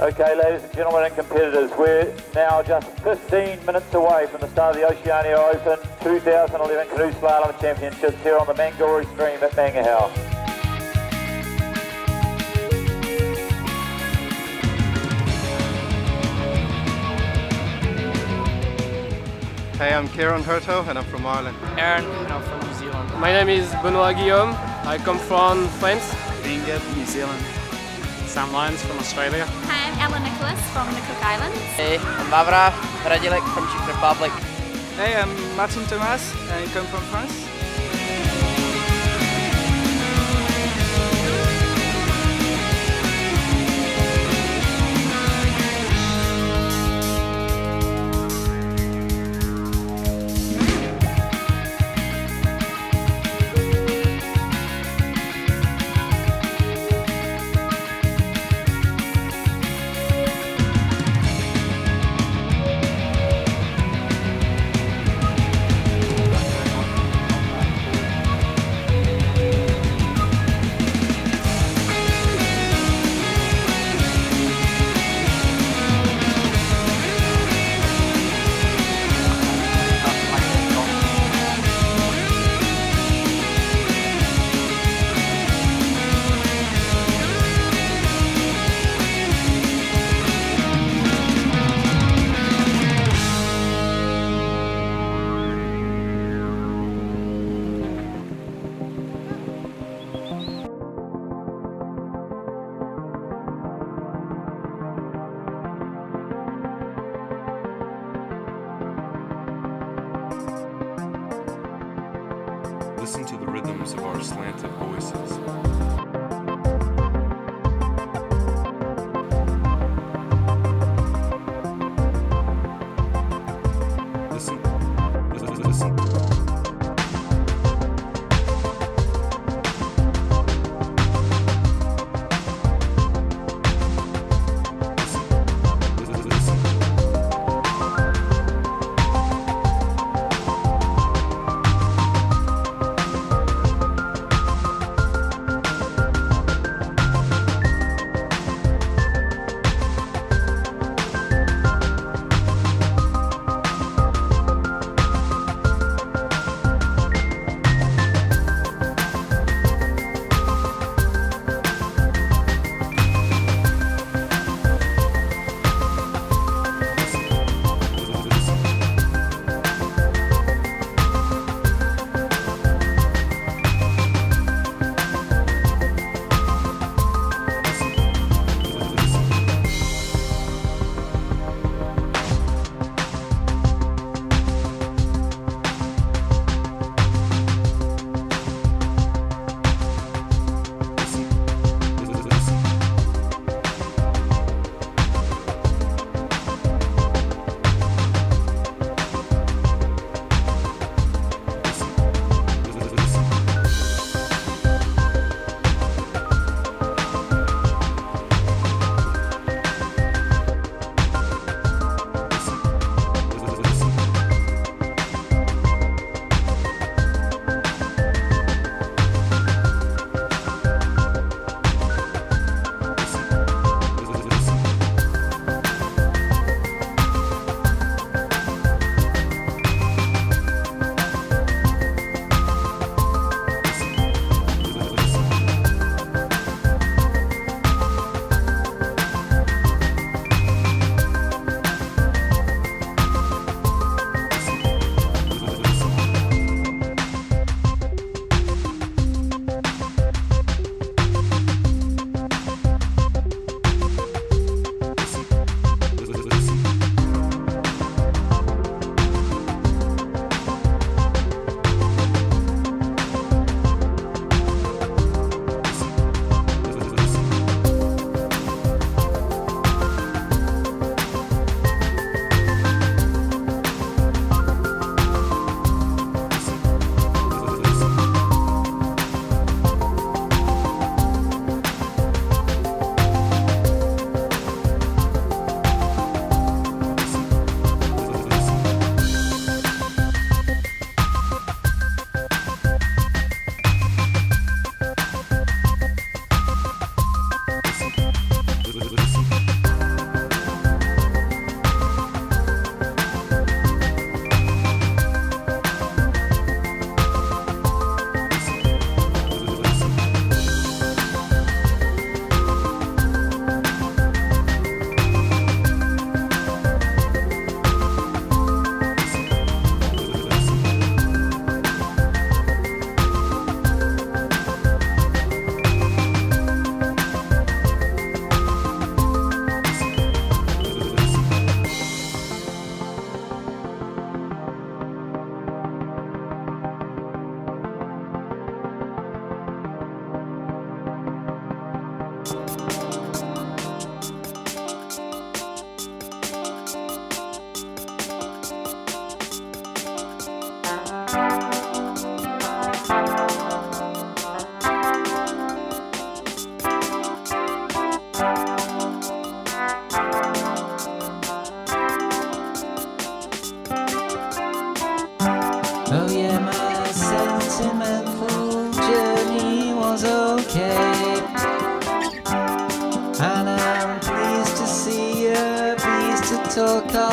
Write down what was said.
Okay, ladies and gentlemen and competitors, we're now just 15 minutes away from the start of the Oceania Open 2011 Canoe Slalom Championships here on the Mangori Stream at Mangahao. Hey, I'm Kieran Hurto and I'm from Ireland. Aaron, and I'm from New Zealand. My name is Benoit Guillaume. I come from France. Inga, New Zealand. Sam Lyons from Australia. Hi, I'm Ella Nicholas from the Cook Islands. Hey, I'm Vavra Hradilek from Czech Republic. Hey, I'm Martin Thomas and I come from France. Listen to the rhythms of our slanted voices. Oh yeah, my sentimental journey was okay. And I'm pleased to see you, pleased to talk.